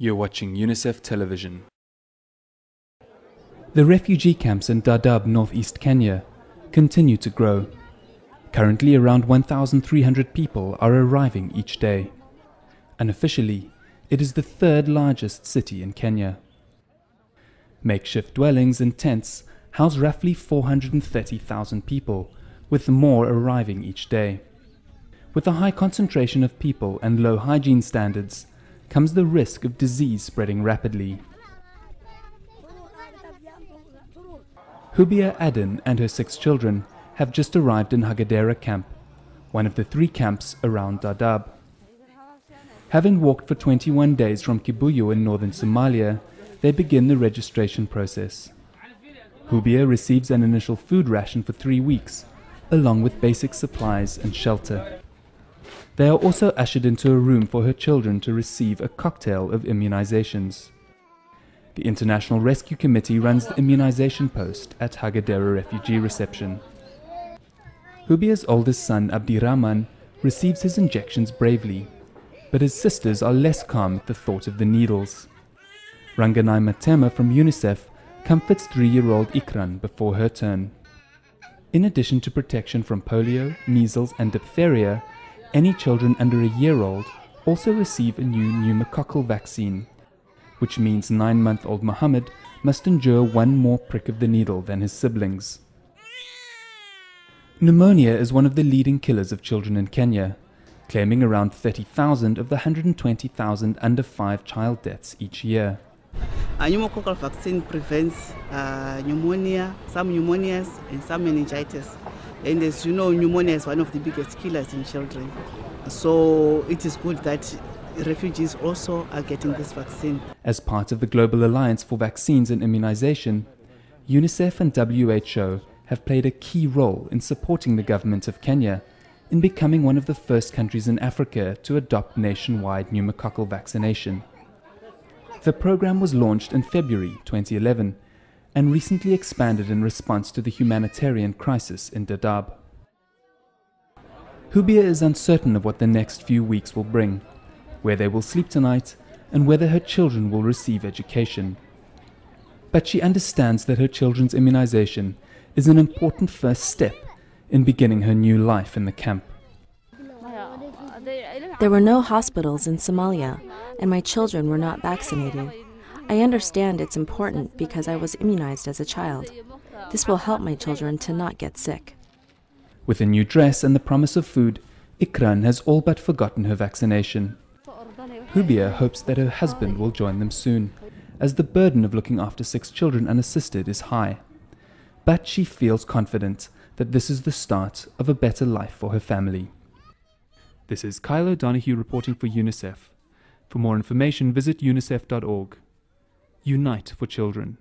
You're watching UNICEF Television. The refugee camps in Dadaab, northeast Kenya, continue to grow. Currently, around 1,300 people are arriving each day. Unofficially, it is the third largest city in Kenya. Makeshift dwellings and tents house roughly 430,000 people, with more arriving each day. With a high concentration of people and low hygiene standards, comes the risk of disease spreading rapidly. Hubia Aden and her six children have just arrived in Hagadera camp, one of the three camps around Dadaab. Having walked for 21 days from Kibuyu in northern Somalia, they begin the registration process. Hubia receives an initial food ration for three weeks, along with basic supplies and shelter. They are also ushered into a room for her children to receive a cocktail of immunizations. The International Rescue Committee runs the immunization post at Hagadera Refugee Reception. Hubia's oldest son, Abdirahman, receives his injections bravely, but his sisters are less calm at the thought of the needles. Ranganai Matema from UNICEF comforts three year old Ikran before her turn. In addition to protection from polio, measles, and diphtheria, any children under a year old also receive a new pneumococcal vaccine, which means nine month old Mohammed must endure one more prick of the needle than his siblings. Pneumonia is one of the leading killers of children in Kenya, claiming around 30,000 of the 120,000 under 5 child deaths each year. A pneumococcal vaccine prevents uh, pneumonia, some pneumonias, and some meningitis. And as you know, pneumonia is one of the biggest killers in children. So it is good that refugees also are getting this vaccine. As part of the Global Alliance for Vaccines and Immunization, UNICEF and WHO have played a key role in supporting the government of Kenya in becoming one of the first countries in Africa to adopt nationwide pneumococcal vaccination. The program was launched in February 2011 and recently expanded in response to the humanitarian crisis in Dadaab. Hubia is uncertain of what the next few weeks will bring, where they will sleep tonight, and whether her children will receive education. But she understands that her children's immunization is an important first step in beginning her new life in the camp. There were no hospitals in Somalia, and my children were not vaccinated. I understand it's important because I was immunized as a child. This will help my children to not get sick. With a new dress and the promise of food, Ikran has all but forgotten her vaccination. Hubia hopes that her husband will join them soon, as the burden of looking after six children unassisted is high. But she feels confident that this is the start of a better life for her family. This is Kyle O'Donoghue reporting for UNICEF. For more information, visit unicef.org. Unite for Children.